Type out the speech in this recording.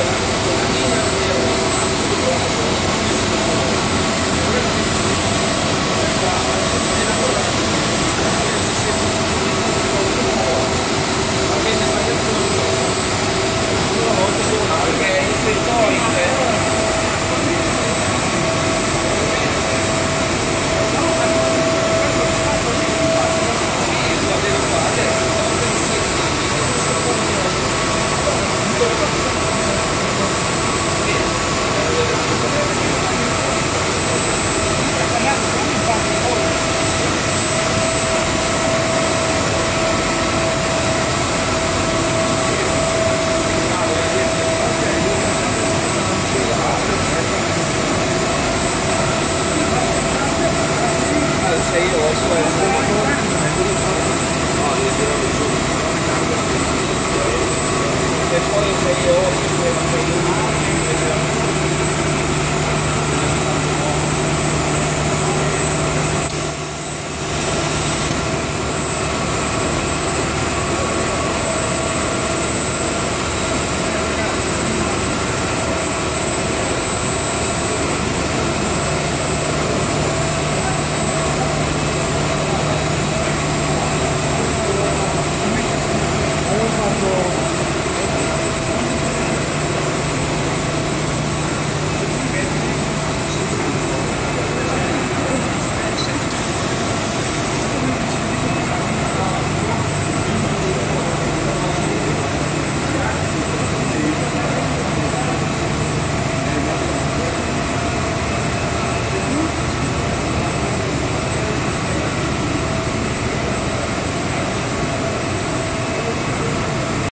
Thank you. aí, eu acho que vai ser.